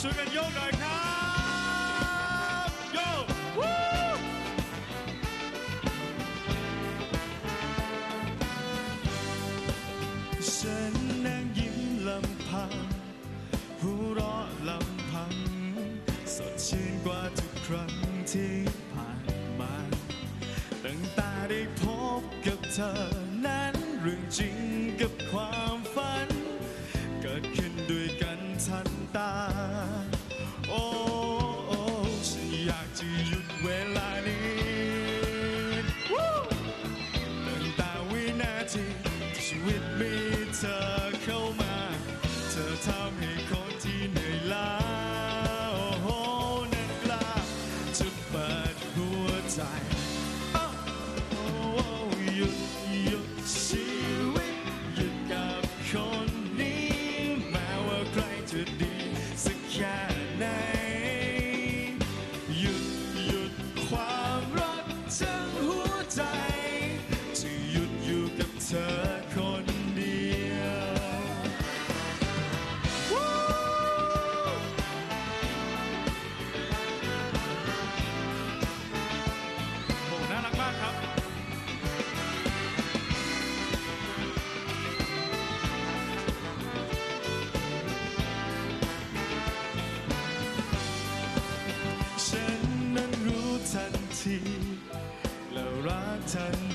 ช่วยกันยกหน่อยครับยกวู้ฉันนั่งยิ้มลำพังหัวเราะลำพัง สดชื่นกว่าทุกครั้งที่ผ่านมาตั้งแต่ได้พบกับเธอนั้นเรื่องจริงกับความฝัน เกิดขึ้นด้วยกันทันตา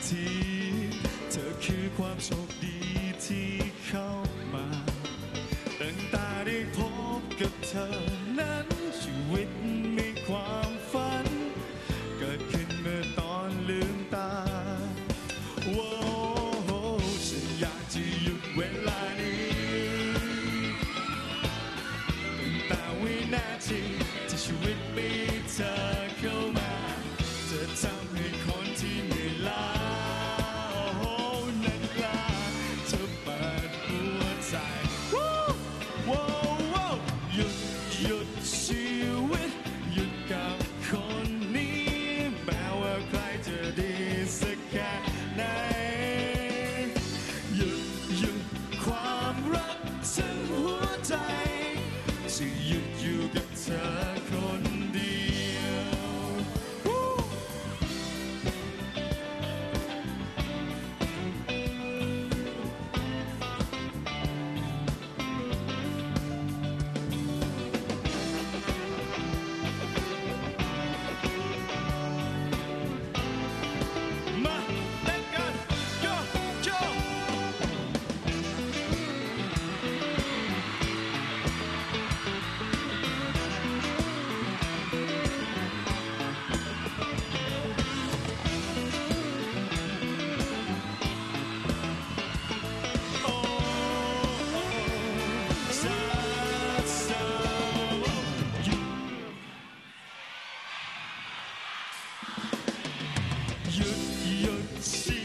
ที เธอคือความโชคดีที่เขา หยุด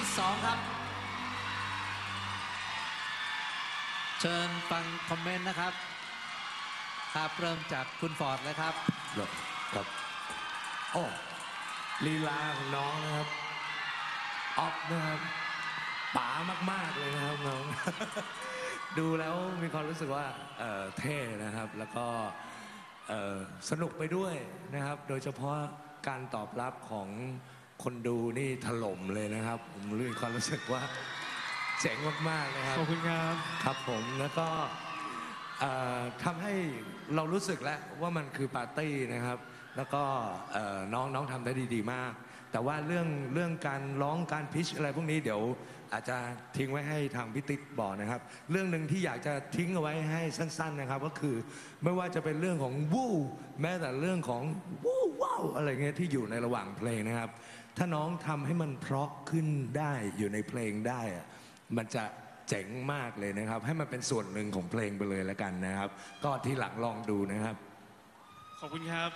อฟวีสองครับ เชิญฟังคอมเมนต์นะครับ ครับเริ่มจากคุณฟอร์ดเลยครับครับครับโอ้ลีลาของน้องนะครับออฟนะครับป๋ามาก ๆ เลยนะครับน้อง ดูแล้วมีความรู้สึกว่าเเท่นะครับ แล้วก็สนุกไปด้วยนะครับ โดยเฉพาะการตอบรับของ คนดูนี่ถล่มเลยนะครับ ผมมีความรู้สึกว่าเจ๋งมากๆนะครับ ขอบคุณครับ ครับผมแล้วก็เอ่อทำให้เรารู้สึกแล้วว่ามันคือปาร์ตี้นะครับ แล้วก็เอ่อน้องน้องทำได้ดีๆมาก แต่ว่าเรื่องเรื่องการร้องการพิชอะไรพวกนี้เดี๋ยว อาจจะทิ้งไว้ให้ทางพิติกบอกนะครับ เรื่องหนึ่งที่อยากจะทิ้งเอาไว้ให้สั้น ๆนะครับ ก็คือไม่ว่าจะเป็นเรื่องของวู้แม้แต่เรื่องของวู้ว้าวอะไรเงี้ยที่อยู่ในระหว่างเพลงนะครับ ถ้าน้องทำให้มันเพราะขึ้นได้อยู่ในเพลงได้อะมันจะเจ๋งมากเลยนะครับ ให้มันเป็นส่วนหนึ่งของเพลงไปเลยแล้วกันนะครับ ก็ที่หลังลองดูนะครับ ขอบคุณครับ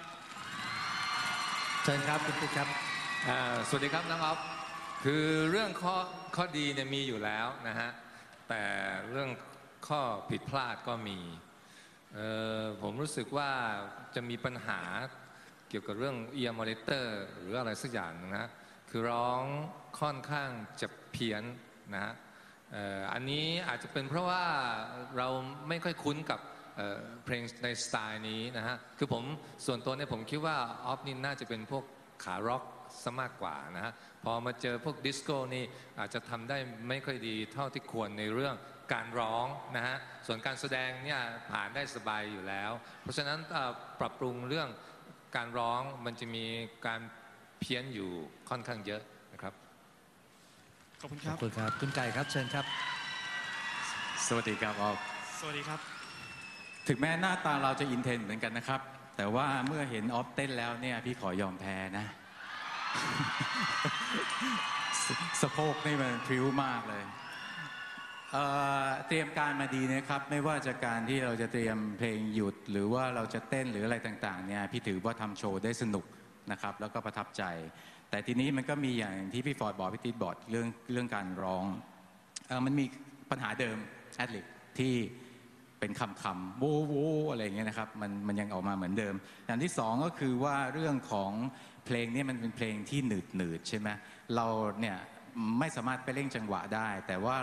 เชิญครับคุณติ๊กครับอ่าสวัสดีครับน้องออฟ คือเรื่องข้อข้อดีเนี่ยมีอยู่แล้วนะฮะ แต่เรื่องข้อผิดพลาดก็มี ผมรู้สึกว่าจะมีปัญหาเกี่ยวกับเรื่อง ear monitor หรืออะไรสักอย่างนะฮะคือร้องค่อนข้างจะเพี้ยนนะฮะอันนี้อาจจะเป็นเพราะว่าเราไม่ค่อยคุ้นกับเอ่อเพลงในสไตล์นี้นะฮะ คือผมส่วนตัวเนี่ยผมคิดว่าออฟนี่น่าจะเป็นพวก ขาร็อกซะมากกว่านะฮะพอมาเจอพวกดิสโก้นี่อาจจะทำได้ไม่ค่อยดีเท่าที่ควรในเรื่องการร้องนะฮะส่วนการแสดงเนี่ยผ่านได้สบายอยู่แล้ว เพราะฉะนั้นเอ่อปรับปรุงเรื่องการร้องมันจะมีการเพี้ยนอยู่ค่อนข้างเยอะนะครับ ขอบคุณคขอรับบ คุณครับ คุณไก่ครับเชิญครับ สวัสดีครับออฟสวัสดีครับ ถึงแม้หน้าตาเราจะ in trend เหมือนกันนะครับ แต่ว่าเมื่อเห็นออฟเต้นแล้วเนี่ยพี่ขอยอมแพ้นะ สะโพกนี่มันพริ้วมากเลยเเตรียมการมาดีนะครับ ไม่ว่าจะการที่เราจะเตรียมเพลงหยุด หรือว่าเราจะเต้นหรืออะไรต่างๆเนี่ยพี่ถือว่าทำโชว์ได้สนุกนะครับ แล้วก็ประทับใจ แต่ทีนี้มันก็มีอย่างที่พี่ฟอร์ดบอกพี่ติ๊ดบอกเรื่องเรื่องการร้องเออมันมีปัญหาเดิมแอดลิกที่ เป็นคำคำๆโวโวอะไรเงี้ยนะครับมันมันยังออกมาเหมือนเดิม อย่างที่สองก็คือว่าเรื่องของเพลงเนี้มันเป็นเพลงที่หนืดหนืดๆใช่ไหมเราเนี่ยไม่สามารถไปเร่งจังหวะได้ แต่ว่า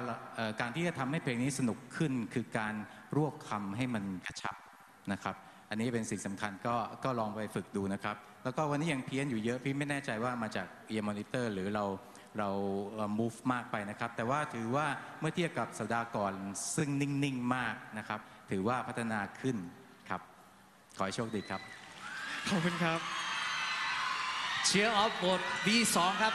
การที่จะทำให้เพลงนี้สนุกขึ้นคือการรวบคำให้มันกระชับนะครับ อันนี้เป็นสิ่งสำคัญก็ก็ลองไปฝึกดูนะครับ แล้วก็วันนี้ยังเพี้ยนอยู่เยอะพี่ไม่แน่ใจว่ามาจาก ear monitor หรือเราเราเอ่อ move มากไปนะครับ แต่ว่าถือว่าเมื่อเทียบกับสัปดาห์ก่อนซึ่งนิ่ง ๆ มากนะครับ ถือว่าพัฒนาขึ้นครับ ขอให้โชคดีครับ ขอบคุณครับ เชียร์ออฟโหวต V2 ครับ